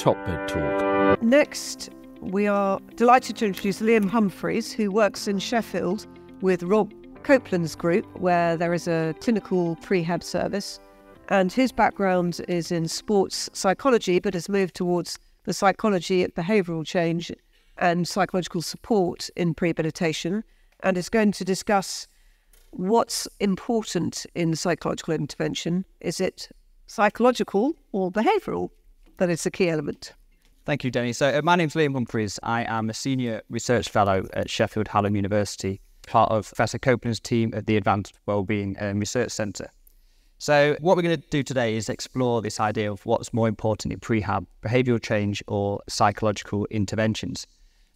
TopMed Talk. Next, we are delighted to introduce Liam Humphries, who works in Sheffield with Rob Copeland's group, where there is a clinical prehab service. And his background is in sports psychology, but has moved towards the psychology of behavioural change and psychological support in prehabilitation, and is going to discuss what's important in psychological intervention. Is it psychological or behavioural that is the key element? Thank you, Denny. So, uh, my name's Liam Humphries. I am a senior research fellow at Sheffield Hallam University, part of Professor Copeland's team at the Advanced Wellbeing um, Research Centre. So, what we're going to do today is explore this idea of what's more important in prehab, behavioural change or psychological interventions.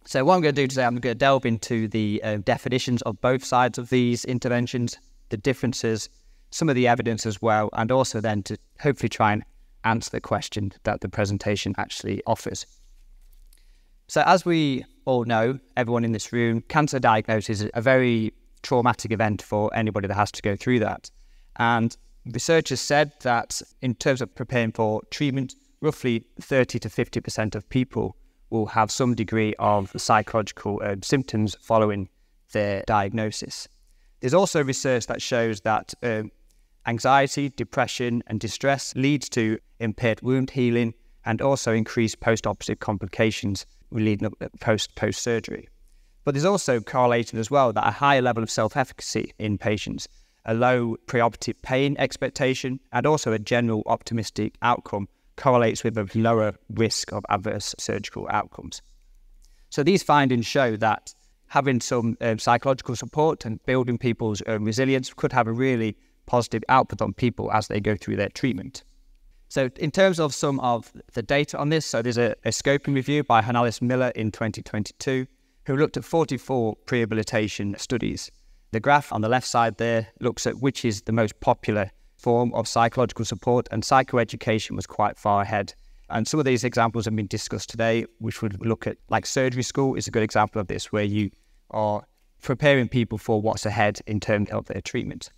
So, what I'm going to do today, I'm going to delve into the uh, definitions of both sides of these interventions, the differences, some of the evidence as well, and also then to hopefully try and answer the question that the presentation actually offers. So, as we all know, everyone in this room, cancer diagnosis is a very traumatic event for anybody that has to go through that. And researchers said that in terms of preparing for treatment, roughly 30 to 50% of people will have some degree of psychological uh, symptoms following their diagnosis. There's also research that shows that uh, anxiety, depression, and distress leads to impaired wound healing and also increased post-operative complications leading up post post surgery. But there's also correlated as well that a higher level of self-efficacy in patients, a low preoperative pain expectation, and also a general optimistic outcome correlates with a lower risk of adverse surgical outcomes. So these findings show that having some um, psychological support and building people's um, resilience could have a really positive output on people as they go through their treatment. So in terms of some of the data on this, so there's a, a scoping review by Hanalis Miller in 2022 who looked at 44 prehabilitation studies. The graph on the left side there looks at which is the most popular form of psychological support, and psychoeducation was quite far ahead. And some of these examples have been discussed today, which would look at like surgery school is a good example of this, where you are preparing people for what's ahead in terms of their treatment.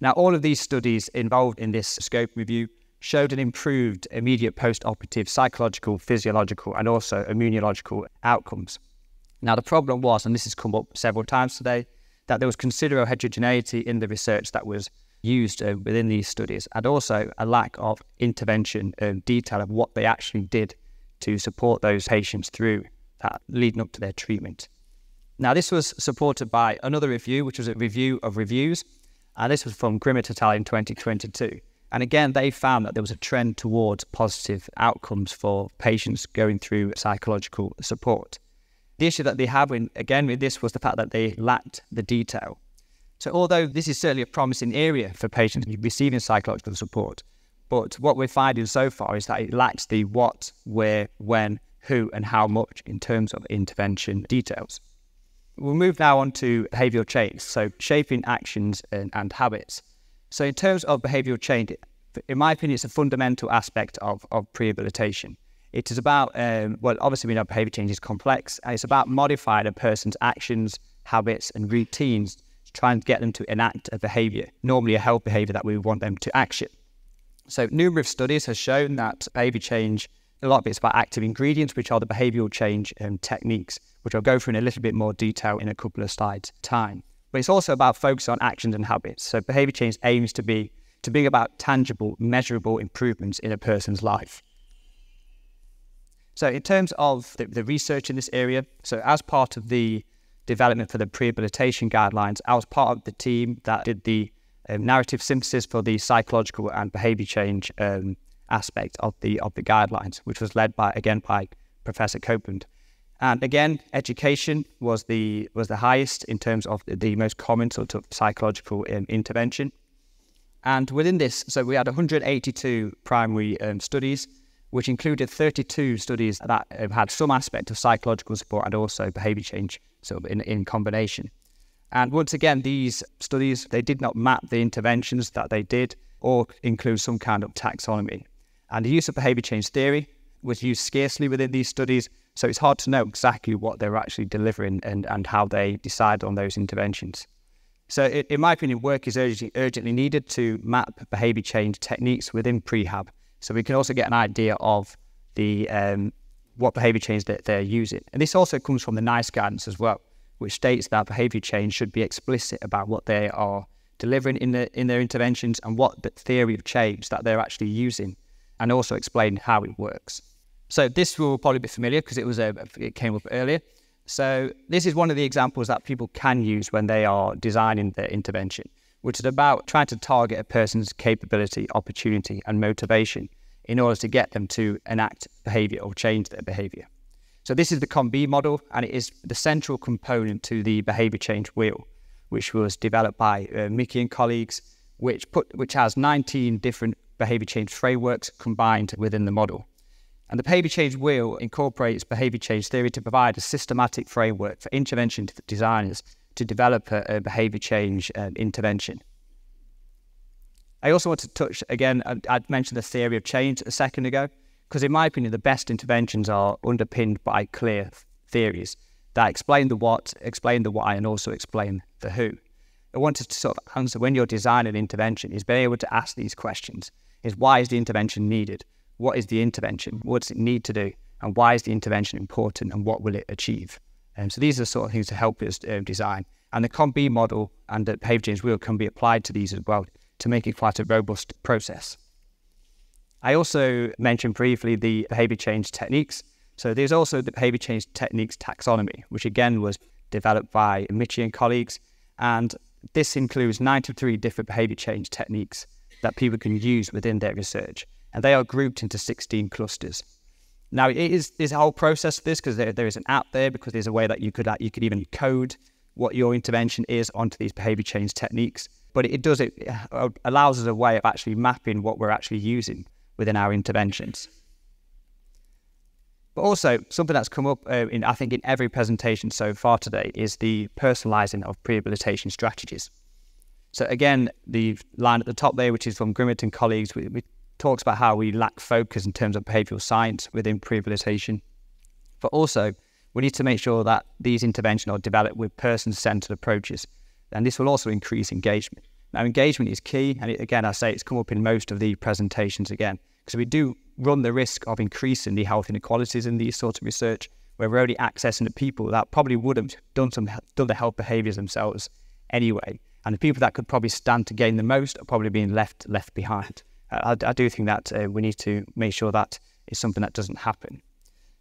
Now, all of these studies involved in this scope review showed an improved immediate post operative psychological, physiological, and also immunological outcomes. Now, the problem was, and this has come up several times today, that there was considerable heterogeneity in the research that was used uh, within these studies, and also a lack of intervention and detail of what they actually did to support those patients through that leading up to their treatment. Now, this was supported by another review, which was a review of reviews, and this was from Grimmett et al. in 2022. And again, they found that there was a trend towards positive outcomes for patients going through psychological support. The issue that they have, in, again, with this was the fact that they lacked the detail. So, although this is certainly a promising area for patients receiving psychological support, but what we're finding so far is that it lacks the what, where, when, who, and how much in terms of intervention details. We'll move now on to behavioral change, so shaping actions and, and habits. So, in terms of behavioral change, in my opinion, it's a fundamental aspect of, of rehabilitation. It is about, um, well, obviously, we know behavior change is complex, it's about modifying a person's actions, habits, and routines to try and get them to enact a behavior, normally a health behavior that we want them to action. So numerous studies have shown that behavior change, a lot of it's about active ingredients, which are the behavioral change um, techniques, which I'll go through in a little bit more detail in a couple of slides time. But it's also about focus on actions and habits. So behavior change aims to be to bring about tangible, measurable improvements in a person's life. So in terms of the, the research in this area, so as part of the development for the prehabilitation guidelines, I was part of the team that did the um, narrative synthesis for the psychological and behavior change um, aspect of the of the guidelines, which was led by again by Professor Copeland. And again, education was the was the highest in terms of the most common sort of psychological um, intervention. And within this, so we had 182 primary um, studies, which included 32 studies that uh, had some aspect of psychological support and also behavior change sort of in, in combination. And once again, these studies, they did not map the interventions that they did or include some kind of taxonomy. And the use of behavior change theory was used scarcely within these studies, so it's hard to know exactly what they're actually delivering and, and how they decide on those interventions. So, it, in my opinion, work is urgently, urgently needed to map behavior change techniques within prehab so we can also get an idea of the um, what behaviour change that they're using. And this also comes from the NICE guidance as well, which states that behaviour change should be explicit about what they are delivering in, the, in their interventions and what the theory of change that they're actually using, and also explain how it works. So this will probably be familiar because it was a, it came up earlier. So this is one of the examples that people can use when they are designing their intervention, which is about trying to target a person's capability, opportunity, and motivation in order to get them to enact behavior or change their behavior. So this is the COM-B model, and it is the central component to the behavior change wheel, which was developed by uh, Michie and colleagues, which put which has 19 different behavior change frameworks combined within the model. And the behavior change wheel incorporates behavior change theory to provide a systematic framework for intervention designers to develop a, a behavior change um, intervention. I also want to touch again, I, I mentioned the theory of change a second ago, because in my opinion, the best interventions are underpinned by clear theories that explain the what, explain the why, and also explain the who. I wanted to sort of answer when you're designing an intervention is being able to ask these questions. Is why is the intervention needed? what is the intervention? What does it need to do? And why is the intervention important? And what will it achieve? Um, so these are the sort of things to help us uh, design. And the COM-B model and the behavior change wheel can be applied to these as well to make it quite a robust process. I also mentioned briefly the behavior change techniques. So there's also the behavior change techniques taxonomy, which again was developed by Michie and colleagues. And this includes 93 different behavior change techniques that people can use within their research and they are grouped into 16 clusters. Now, it is a whole process for this because there, there is an app there because there's a way that you could you could even code what your intervention is onto these behavior change techniques. But it does it allows us a way of actually mapping what we're actually using within our interventions. But also something that's come up uh, in I think in every presentation so far today is the personalizing of prehabilitation strategies. So again, the line at the top there, which is from Grimmett and colleagues, we, we talks about how we lack focus in terms of behavioral science within prehabilitation. But also, we need to make sure that these interventions are developed with person centered approaches. And this will also increase engagement. Now, engagement is key. And again, I say it's come up in most of the presentations again, because we do run the risk of increasing the health inequalities in these sorts of research, where we're only accessing the people that probably would have done some done the health behaviors themselves anyway. And the people that could probably stand to gain the most are probably being left left behind. I, I do think that uh, we need to make sure that is something that doesn't happen.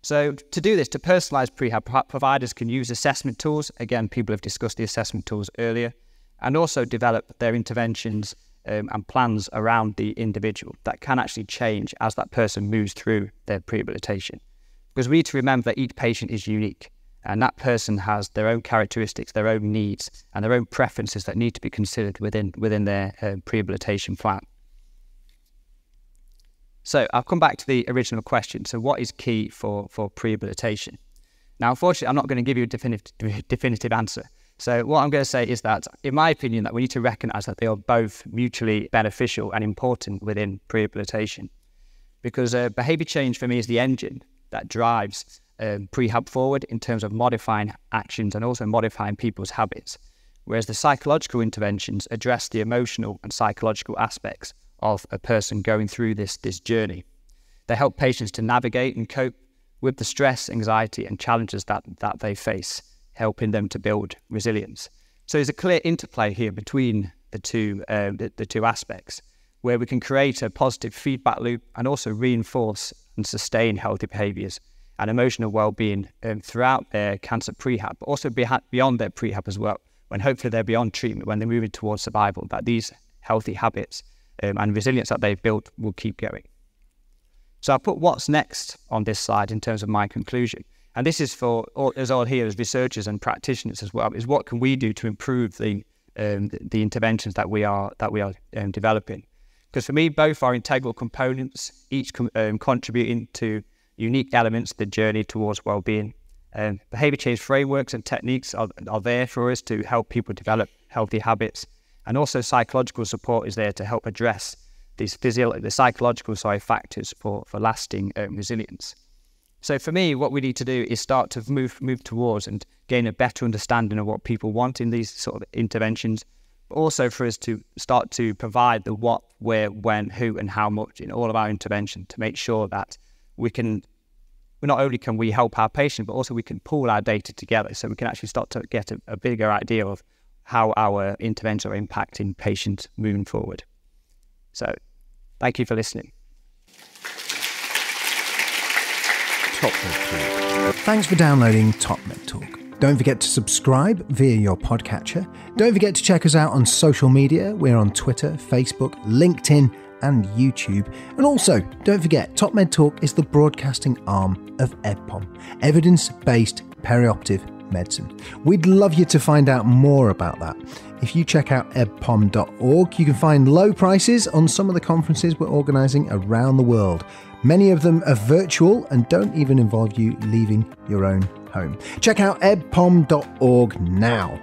So to do this, to personalize prehab, providers can use assessment tools. Again, people have discussed the assessment tools earlier, and also develop their interventions um, and plans around the individual that can actually change as that person moves through their prehabilitation. Because we need to remember that each patient is unique, and that person has their own characteristics, their own needs, and their own preferences that need to be considered within within their uh, prehabilitation plan. So I'll come back to the original question. So what is key for, for prehabilitation? Now, unfortunately, I'm not going to give you a definitive, definitive answer. So what I'm going to say is that, in my opinion, that we need to recognise that they are both mutually beneficial and important within prehabilitation. Because uh, behaviour change for me is the engine that drives um, prehab forward in terms of modifying actions and also modifying people's habits. Whereas the psychological interventions address the emotional and psychological aspects of a person going through this, this journey. They help patients to navigate and cope with the stress, anxiety, and challenges that, that they face, helping them to build resilience. So there's a clear interplay here between the two, uh, the, the two aspects, where we can create a positive feedback loop and also reinforce and sustain healthy behaviors and emotional well-being um, throughout their cancer prehab, but also beyond their prehab as well, when hopefully they're beyond treatment, when they're moving towards survival, that these healthy habits um, and resilience that they've built will keep going. So I put what's next on this slide in terms of my conclusion. And this is for all, us all here as researchers and practitioners as well, is what can we do to improve the um, the, the, interventions that we are that we are um, developing? Because for me, both are integral components, each com- um, contributing to unique elements of the journey towards well-being. Um, behavior change frameworks and techniques are, are there for us to help people develop healthy habits and also psychological support is there to help address these physio- the psychological sorry, factors for, for lasting um, resilience. So for me, what we need to do is start to move move towards and gain a better understanding of what people want in these sort of interventions, but also for us to start to provide the what, where, when, who, and how much in all of our intervention to make sure that we can not only can we help our patient, but also we can pool our data together so we can actually start to get a, a bigger idea of how our interventions are impacting patients moving forward. So thank you for listening. Thanks for downloading TopMed Talk. Don't forget to subscribe via your podcatcher. Don't forget to check us out on social media. We're on Twitter, Facebook, LinkedIn, and YouTube. And also, don't forget, TopMed Talk is the broadcasting arm of EBPOM, evidence based perioperative medicine. We'd love you to find out more about that. If you check out ebpom.org, you can find low prices on some of the conferences we're organising around the world. Many of them are virtual and don't even involve you leaving your own home. Check out ebpom.org now.